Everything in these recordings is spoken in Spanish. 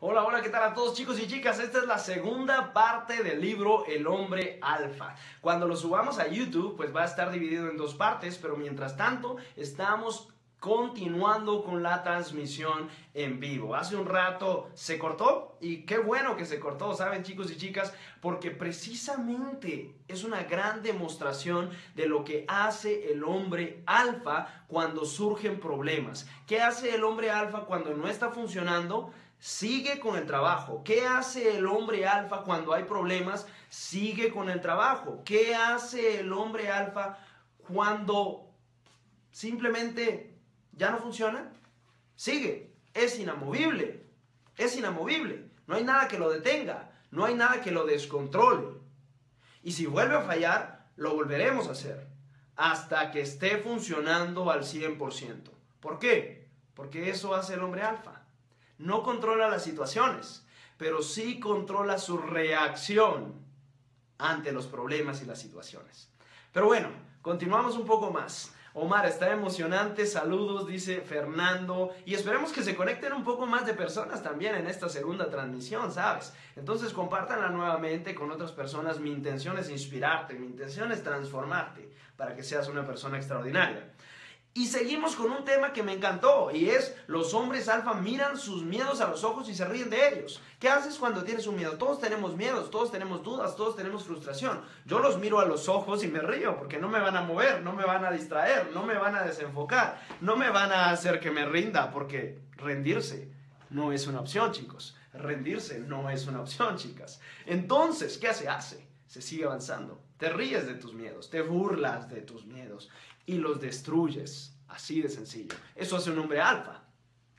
Hola, hola, ¿qué tal a todos chicos y chicas? Esta es la segunda parte del libro El hombre alfa. Cuando lo subamos a YouTube, pues va a estar dividido en dos partes, pero mientras tanto estamos continuando con la transmisión en vivo. Hace un rato se cortó y qué bueno que se cortó, ¿saben chicos y chicas? Porque precisamente es una gran demostración de lo que hace el hombre alfa cuando surgen problemas. ¿Qué hace el hombre alfa cuando no está funcionando? Sigue con el trabajo. ¿Qué hace el hombre alfa cuando hay problemas? Sigue con el trabajo. ¿Qué hace el hombre alfa cuando simplemente ya no funciona? Sigue. Es inamovible. Es inamovible. No hay nada que lo detenga. No hay nada que lo descontrole. Y si vuelve a fallar, lo volveremos a hacer. Hasta que esté funcionando al 100%. ¿Por qué? Porque eso hace el hombre alfa no controla las situaciones, pero sí controla su reacción ante los problemas y las situaciones. Pero bueno, continuamos un poco más. Omar, está emocionante, saludos, dice Fernando, y esperemos que se conecten un poco más de personas también en esta segunda transmisión, ¿sabes? Entonces compártanla nuevamente con otras personas, mi intención es inspirarte, mi intención es transformarte para que seas una persona extraordinaria. Y seguimos con un tema que me encantó y es los hombres alfa miran sus miedos a los ojos y se ríen de ellos. ¿Qué haces cuando tienes un miedo? Todos tenemos miedos, todos tenemos dudas, todos tenemos frustración. Yo los miro a los ojos y me río porque no me van a mover, no me van a distraer, no me van a desenfocar, no me van a hacer que me rinda porque rendirse no es una opción, chicos. Rendirse no es una opción, chicas. Entonces, ¿qué se hace? Se sigue avanzando. Te ríes de tus miedos, te burlas de tus miedos y los destruyes. Así de sencillo. Eso hace un hombre alfa.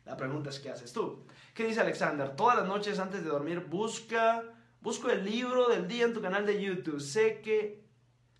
La pregunta es, ¿qué haces tú? ¿Qué dice Alexander? Todas las noches antes de dormir busca, busco el libro del día en tu canal de YouTube. Sé que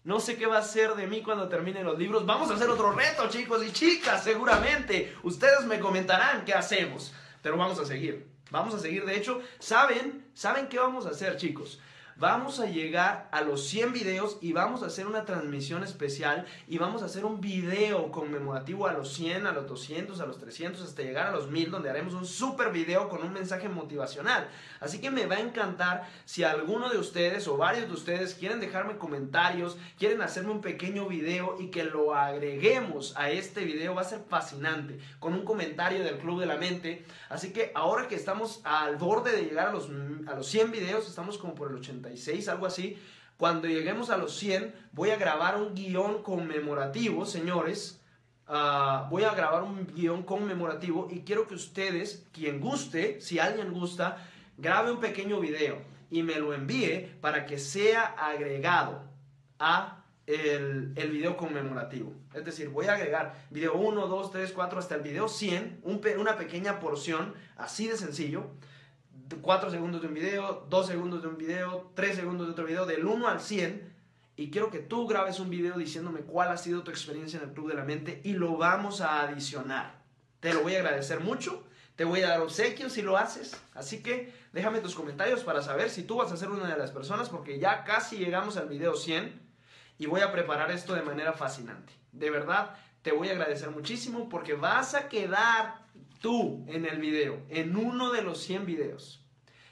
no sé qué va a ser de mí cuando termine los libros. Vamos a hacer otro reto, chicos y chicas, seguramente. Ustedes me comentarán qué hacemos. Pero vamos a seguir. Vamos a seguir. De hecho, ¿saben? ¿Saben qué vamos a hacer, chicos? Vamos a llegar a los 100 videos y vamos a hacer una transmisión especial y vamos a hacer un video conmemorativo a los 100, a los 200, a los 300, hasta llegar a los 1000, donde haremos un super video con un mensaje motivacional. Así que me va a encantar si alguno de ustedes o varios de ustedes quieren dejarme comentarios, quieren hacerme un pequeño video y que lo agreguemos a este video, va a ser fascinante, con un comentario del Club de la Mente. Así que ahora que estamos al borde de llegar a los, a los 100 videos, estamos como por el 80 algo así. Cuando lleguemos a los 100, voy a grabar un guion conmemorativo, señores. Ah, voy a grabar un guion conmemorativo y quiero que ustedes, quien guste, si alguien gusta, grabe un pequeño video y me lo envíe para que sea agregado a el, el, video conmemorativo. Es decir, voy a agregar video 1, 2, 3, 4 hasta el video 100, una pequeña porción, así de sencillo. 4 segundos de un video, 2 segundos de un video, 3 segundos de otro video, del 1 al 100. Y quiero que tú grabes un video diciéndome cuál ha sido tu experiencia en el Club de la Mente y lo vamos a adicionar. Te lo voy a agradecer mucho. Te voy a dar obsequios si lo haces. Así que déjame tus comentarios para saber si tú vas a ser una de las personas porque ya casi llegamos al video 100 y voy a preparar esto de manera fascinante. De verdad, te voy a agradecer muchísimo porque vas a quedar tú en el video, en uno de los 100 videos.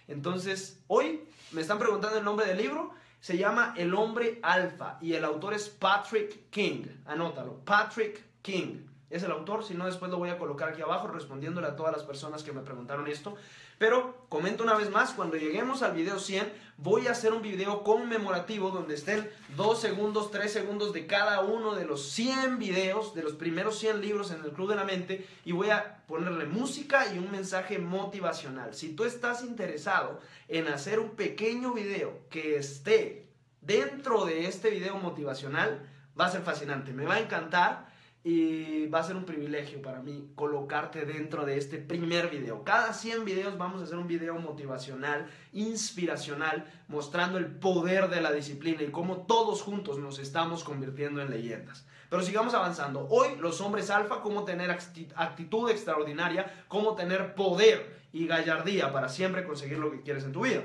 Entonces, hoy me están preguntando el nombre del libro. Se llama El hombre alfa y el autor es Patrick King. Anótalo, Patrick King es el autor, si no después lo voy a colocar aquí abajo respondiéndole a todas las personas que me preguntaron esto. Pero comento una vez más, cuando lleguemos al video 100, voy a hacer un video conmemorativo donde estén 2 segundos, 3 segundos de cada uno de los 100 videos, de los primeros 100 libros en el Club de la Mente y voy a ponerle música y un mensaje motivacional. Si tú estás interesado en hacer un pequeño video que esté dentro de este video motivacional, va a ser fascinante, me va a encantar y va a ser un privilegio para mí colocarte dentro de este primer video. Cada 100 videos vamos a hacer un video motivacional, inspiracional, mostrando el poder de la disciplina y cómo todos juntos nos estamos convirtiendo en leyendas. Pero sigamos avanzando. Hoy los hombres alfa, cómo tener actitud extraordinaria, cómo tener poder y gallardía para siempre conseguir lo que quieres en tu vida.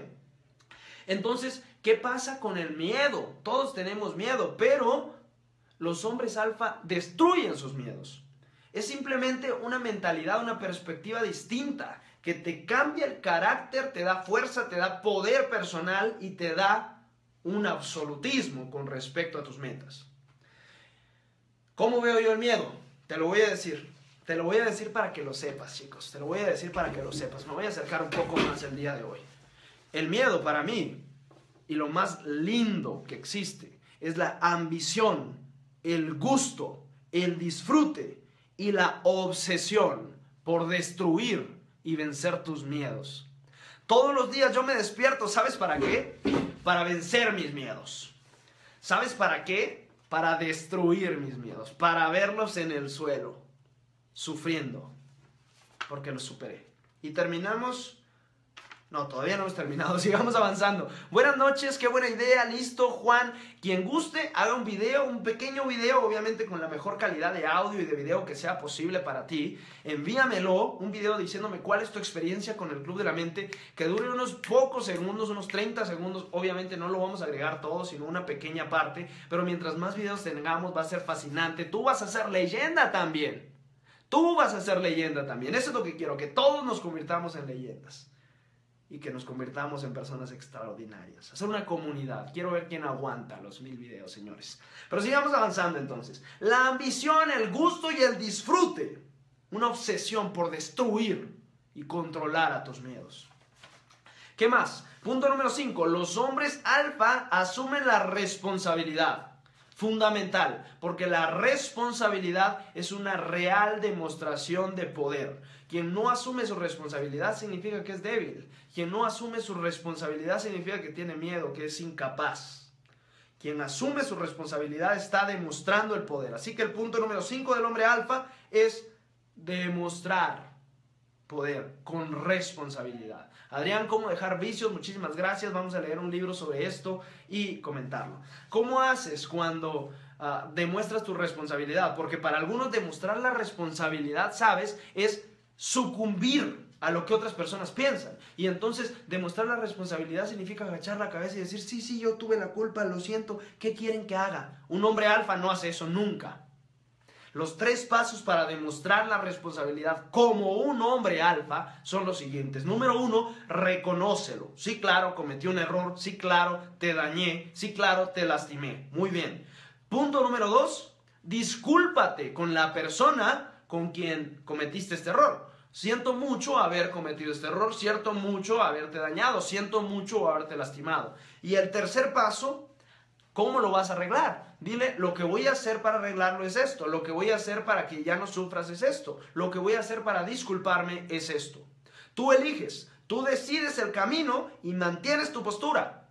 Entonces, ¿qué pasa con el miedo? Todos tenemos miedo, pero los hombres alfa destruyen sus miedos. Es simplemente una mentalidad, una perspectiva distinta que te cambia el carácter, te da fuerza, te da poder personal y te da un absolutismo con respecto a tus metas. ¿Cómo veo yo el miedo? Te lo voy a decir. Te lo voy a decir para que lo sepas, chicos. Te lo voy a decir para que lo sepas. Me voy a acercar un poco más el día de hoy. El miedo para mí, y lo más lindo que existe, es la ambición, el gusto, el disfrute y la obsesión por destruir y vencer tus miedos. Todos los días yo me despierto, ¿sabes para qué? Para vencer mis miedos. ¿Sabes para qué? Para destruir mis miedos, para verlos en el suelo, sufriendo, porque los superé. Y terminamos no, todavía no hemos terminado, sigamos avanzando. Buenas noches, qué buena idea, listo, Juan. Quien guste, haga un video, un pequeño video, obviamente con la mejor calidad de audio y de video que sea posible para ti. Envíamelo, un video diciéndome cuál es tu experiencia con el Club de la Mente, que dure unos pocos segundos, unos 30 segundos. Obviamente no lo vamos a agregar todo, sino una pequeña parte. Pero mientras más videos tengamos, va a ser fascinante. Tú vas a ser leyenda también. Tú vas a ser leyenda también. Eso es lo que quiero, que todos nos convirtamos en leyendas y que nos convirtamos en personas extraordinarias. Hacer una comunidad. Quiero ver quién aguanta los mil videos, señores. Pero sigamos avanzando entonces. La ambición, el gusto y el disfrute. Una obsesión por destruir y controlar a tus miedos. ¿Qué más? Punto número 5. Los hombres alfa asumen la responsabilidad. Fundamental, porque la responsabilidad es una real demostración de poder. Quien no asume su responsabilidad significa que es débil. Quien no asume su responsabilidad significa que tiene miedo, que es incapaz. Quien asume su responsabilidad está demostrando el poder. Así que el punto número 5 del hombre alfa es demostrar poder con responsabilidad. Adrián, ¿cómo dejar vicios? Muchísimas gracias. Vamos a leer un libro sobre esto y comentarlo. ¿Cómo haces cuando ah, demuestras tu responsabilidad? Porque para algunos demostrar la responsabilidad, ¿sabes? Es sucumbir a lo que otras personas piensan. Y entonces demostrar la responsabilidad significa agachar la cabeza y decir, sí, sí, yo tuve la culpa, lo siento, ¿qué quieren que haga? Un hombre alfa no hace eso nunca. Los tres pasos para demostrar la responsabilidad como un hombre alfa son los siguientes. Número uno, reconócelo. Sí, claro, cometí un error. Sí, claro, te dañé. Sí, claro, te lastimé. Muy bien. Punto número dos, discúlpate con la persona con quien cometiste este error. Siento mucho haber cometido este error, siento mucho haberte dañado, siento mucho haberte lastimado. Y el tercer paso, ¿cómo lo vas a arreglar? Dile, lo que voy a hacer para arreglarlo es esto, lo que voy a hacer para que ya no sufras es esto, lo que voy a hacer para disculparme es esto. Tú eliges, tú decides el camino y mantienes tu postura.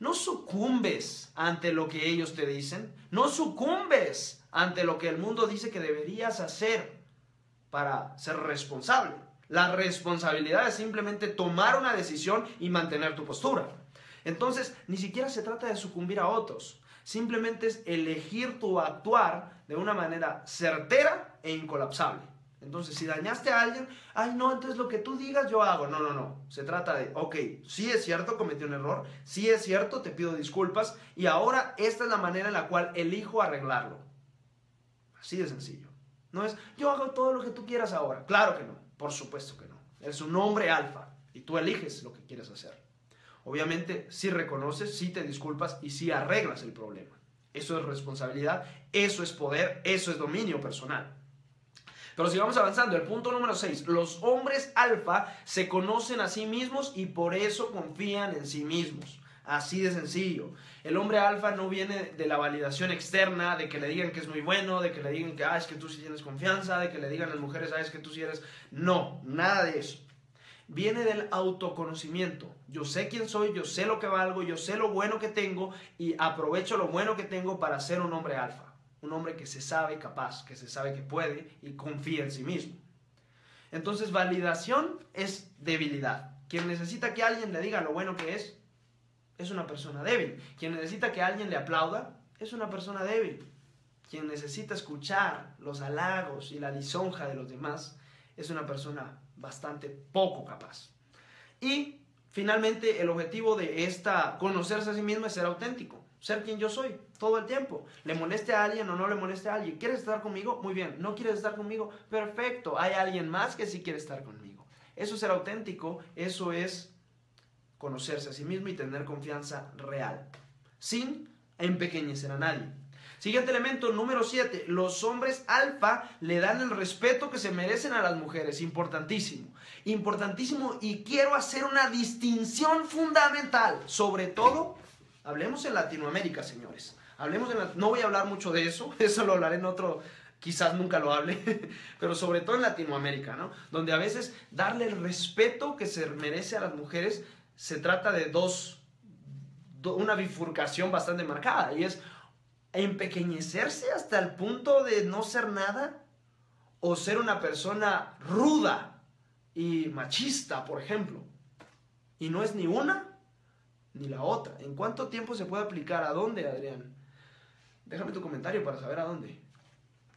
No sucumbes ante lo que ellos te dicen, no sucumbes ante lo que el mundo dice que deberías hacer para ser responsable. La responsabilidad es simplemente tomar una decisión y mantener tu postura. Entonces, ni siquiera se trata de sucumbir a otros. Simplemente es elegir tu actuar de una manera certera e incolapsable. Entonces, si dañaste a alguien, ay, no, entonces lo que tú digas yo hago. No, no, no. Se trata de, ok, sí es cierto, cometí un error, sí es cierto, te pido disculpas y ahora esta es la manera en la cual elijo arreglarlo. Así de sencillo. No es, yo hago todo lo que tú quieras ahora. Claro que no, por supuesto que no. Es un hombre alfa y tú eliges lo que quieres hacer. Obviamente, si reconoces, si te disculpas y si arreglas el problema. Eso es responsabilidad, eso es poder, eso es dominio personal. Pero si vamos avanzando, el punto número 6, los hombres alfa se conocen a sí mismos y por eso confían en sí mismos. Así de sencillo. El hombre alfa no viene de la validación externa, de que le digan que es muy bueno, de que le digan que ah, es que tú sí tienes confianza, de que le digan a las mujeres, ah, que tú sí eres. No, nada de eso. Viene del autoconocimiento. Yo sé quién soy, yo sé lo que valgo, yo sé lo bueno que tengo y aprovecho lo bueno que tengo para ser un hombre alfa. Un hombre que se sabe capaz, que se sabe que puede y confía en sí mismo. Entonces, validación es debilidad. Quien necesita que alguien le diga lo bueno que es, es una persona débil. Quien necesita que alguien le aplauda es una persona débil. Quien necesita escuchar los halagos y la lisonja de los demás es una persona bastante poco capaz. Y finalmente el objetivo de esta conocerse a sí mismo es ser auténtico, ser quien yo soy todo el tiempo. Le moleste a alguien o no le moleste a alguien. ¿Quieres estar conmigo? Muy bien. ¿No quieres estar conmigo? Perfecto. Hay alguien más que sí quiere estar conmigo. Eso es ser auténtico, eso es conocerse a sí mismo y tener confianza real, sin empequeñecer a nadie. Siguiente elemento, número 7. Los hombres alfa le dan el respeto que se merecen a las mujeres. Importantísimo. Importantísimo. Y quiero hacer una distinción fundamental. Sobre todo, hablemos en Latinoamérica, señores. Hablemos en no voy a hablar mucho de eso. Eso lo hablaré en otro, quizás nunca lo hable, pero sobre todo en Latinoamérica, ¿no? Donde a veces darle el respeto que se merece a las mujeres se trata de dos, una bifurcación bastante marcada y es empequeñecerse hasta el punto de no ser nada o ser una persona ruda y machista, por ejemplo. Y no es ni una ni la otra. ¿En cuánto tiempo se puede aplicar? ¿A dónde, Adrián? Déjame tu comentario para saber a dónde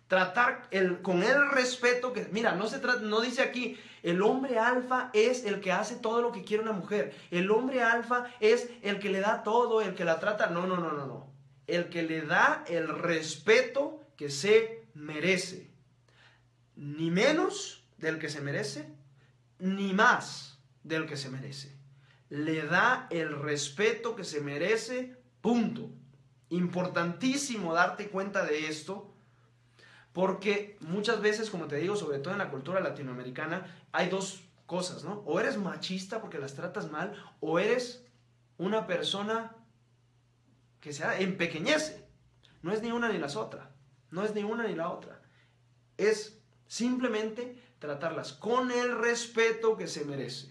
tratar el, con el respeto que, mira, no se trata, no dice aquí, el hombre alfa es el que hace todo lo que quiere una mujer, el hombre alfa es el que le da todo, el que la trata, no, no, no, no, no, el que le da el respeto que se merece, ni menos del que se merece, ni más del que se merece, le da el respeto que se merece, punto. Importantísimo darte cuenta de esto, porque muchas veces, como te digo, sobre todo en la cultura latinoamericana, hay dos cosas, ¿no? O eres machista porque las tratas mal, o eres una persona que se empequeñece. No es ni una ni las otras. No es ni una ni la otra. Es simplemente tratarlas con el respeto que se merece.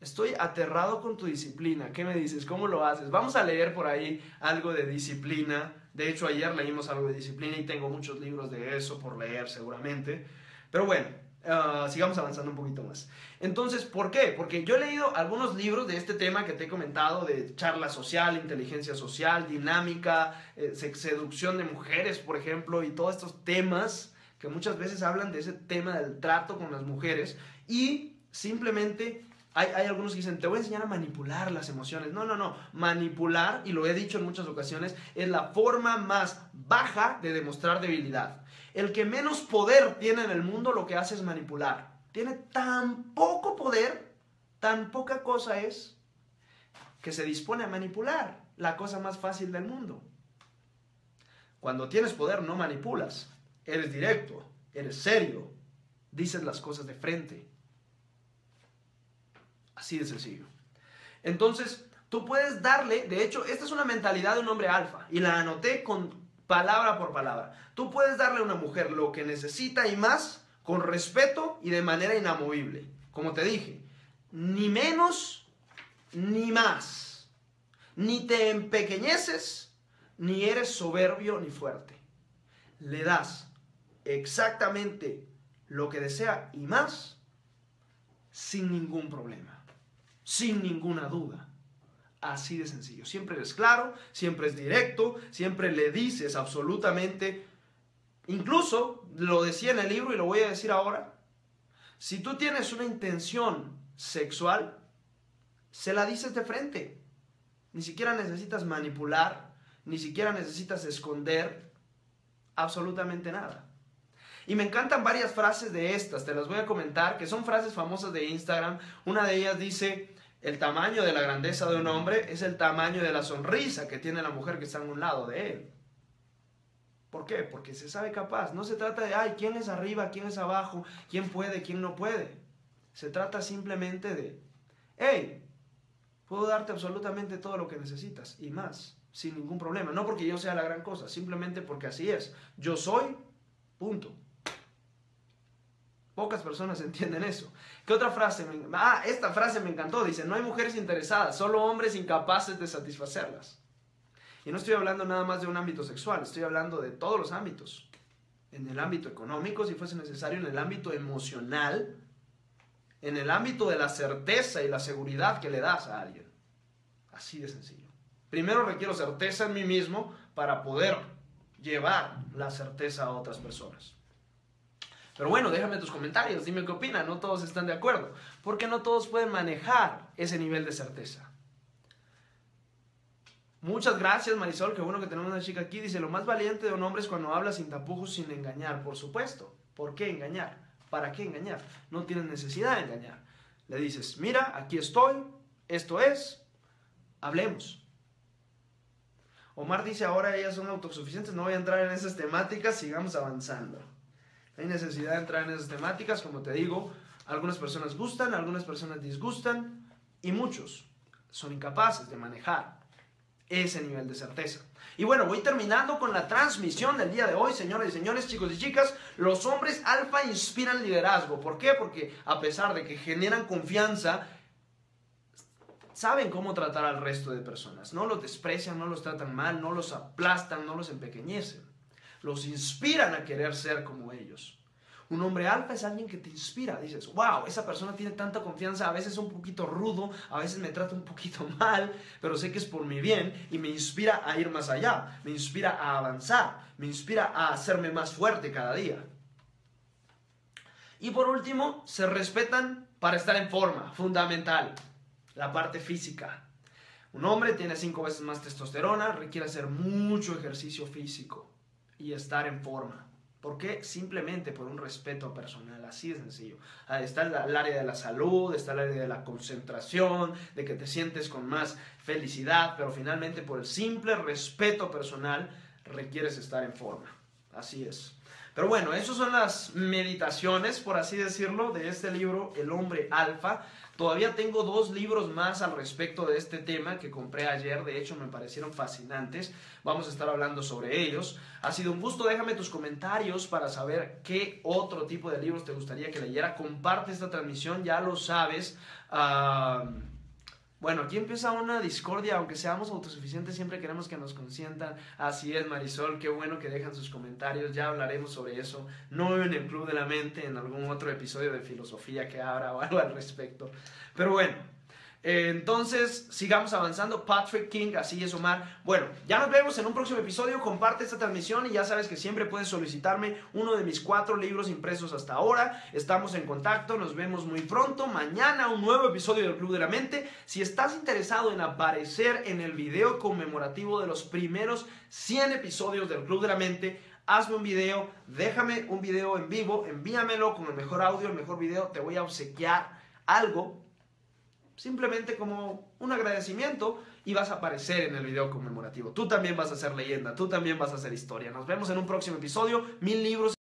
Estoy aterrado con tu disciplina. ¿Qué me dices? ¿Cómo lo haces? Vamos a leer por ahí algo de disciplina de hecho, ayer leímos algo de disciplina y tengo muchos libros de eso por leer seguramente. Pero bueno, ah, sigamos avanzando un poquito más. Entonces, ¿por qué? Porque yo he leído algunos libros de este tema que te he comentado, de charla social, inteligencia social, dinámica, eh, seducción de mujeres, por ejemplo, y todos estos temas que muchas veces hablan de ese tema del trato con las mujeres y simplemente hay, algunos que dicen, te voy a enseñar a manipular las emociones. No, no, no. Manipular, y lo he dicho en muchas ocasiones, es la forma más baja de demostrar debilidad. El que menos poder tiene en el mundo lo que hace es manipular. Tiene tan poco poder, tan poca cosa es, que se dispone a manipular. La cosa más fácil del mundo. Cuando tienes poder no manipulas. Eres directo, eres serio, dices las cosas de frente Así de sencillo. Entonces, tú puedes darle, de hecho, esta es una mentalidad de un hombre alfa y la anoté con palabra por palabra. Tú puedes darle a una mujer lo que necesita y más con respeto y de manera inamovible. Como te dije, ni menos ni más. Ni te empequeñeces, ni eres soberbio ni fuerte. Le das exactamente lo que desea y más sin ningún problema sin ninguna duda. Así de sencillo. Siempre eres claro, siempre es directo, siempre le dices absolutamente, incluso lo decía en el libro y lo voy a decir ahora, si tú tienes una intención sexual, se la dices de frente. Ni siquiera necesitas manipular, ni siquiera necesitas esconder absolutamente nada. Y me encantan varias frases de estas, te las voy a comentar, que son frases famosas de Instagram. Una de ellas dice, el tamaño de la grandeza de un hombre es el tamaño de la sonrisa que tiene la mujer que está a un lado de él. ¿Por qué? Porque se sabe capaz. No se trata de, ay, quién es arriba, quién es abajo, quién puede, quién no puede. Se trata simplemente de, hey, puedo darte absolutamente todo lo que necesitas y más, sin ningún problema. No porque yo sea la gran cosa, simplemente porque así es. Yo soy, punto. Pocas personas entienden eso. ¿Qué otra frase? Ah, esta frase me encantó. Dice, no hay mujeres interesadas, solo hombres incapaces de satisfacerlas. Y no estoy hablando nada más de un ámbito sexual, estoy hablando de todos los ámbitos. En el ámbito económico, si fuese necesario, en el ámbito emocional, en el ámbito de la certeza y la seguridad que le das a alguien. Así de sencillo. Primero requiero certeza en mí mismo para poder llevar la certeza a otras personas. Pero bueno, déjame tus comentarios, dime qué opinan, no todos están de acuerdo, porque no todos pueden manejar ese nivel de certeza. Muchas gracias Marisol, qué bueno que tenemos una chica aquí. Dice, lo más valiente de un hombre es cuando habla sin tapujos, sin engañar, por supuesto. ¿Por qué engañar? ¿Para qué engañar? No tienes necesidad de engañar. Le dices, mira, aquí estoy, esto es, hablemos. Omar dice, ahora ellas son autosuficientes, no voy a entrar en esas temáticas, sigamos avanzando. Hay necesidad de entrar en esas temáticas, como te digo, algunas personas gustan, algunas personas disgustan y muchos son incapaces de manejar ese nivel de certeza. Y bueno, voy terminando con la transmisión del día de hoy, señores y señores, chicos y chicas. Los hombres alfa inspiran liderazgo. ¿Por qué? Porque a pesar de que generan confianza, saben cómo tratar al resto de personas. No los desprecian, no los tratan mal, no los aplastan, no los empequeñecen. Los inspiran a querer ser como ellos. Un hombre alfa es alguien que te inspira. Dices, wow, esa persona tiene tanta confianza, a veces es un poquito rudo, a veces me trata un poquito mal, pero sé que es por mi bien y me inspira a ir más allá, me inspira a avanzar, me inspira a hacerme más fuerte cada día. Y por último, se respetan para estar en forma, fundamental, la parte física. Un hombre tiene cinco veces más testosterona, requiere hacer mucho ejercicio físico y estar en forma. ¿Por qué? Simplemente por un respeto personal, así de sencillo. Está el área de la salud, está el área de la concentración, de que te sientes con más felicidad, pero finalmente por el simple respeto personal requieres estar en forma. Así es. Pero bueno, esas son las meditaciones, por así decirlo, de este libro, El hombre alfa. Todavía tengo dos libros más al respecto de este tema que compré ayer, de hecho me parecieron fascinantes. Vamos a estar hablando sobre ellos. Ha sido un gusto, déjame tus comentarios para saber qué otro tipo de libros te gustaría que leyera. Comparte esta transmisión, ya lo sabes. Ah, bueno, aquí empieza una discordia, aunque seamos autosuficientes, siempre queremos que nos consientan. Así es, Marisol, qué bueno que dejan sus comentarios, ya hablaremos sobre eso, no en el Club de la Mente, en algún otro episodio de filosofía que abra o algo al respecto. Pero bueno, entonces, sigamos avanzando. Patrick King, así es Omar. Bueno, ya nos vemos en un próximo episodio. Comparte esta transmisión y ya sabes que siempre puedes solicitarme uno de mis cuatro libros impresos hasta ahora. Estamos en contacto, nos vemos muy pronto. Mañana un nuevo episodio del Club de la Mente. Si estás interesado en aparecer en el video conmemorativo de los primeros 100 episodios del Club de la Mente, hazme un video, déjame un video en vivo, envíamelo con el mejor audio, el mejor video. Te voy a obsequiar algo simplemente como un agradecimiento y vas a aparecer en el video conmemorativo. Tú también vas a ser leyenda, tú también vas a hacer historia. Nos vemos en un próximo episodio. Mil libros.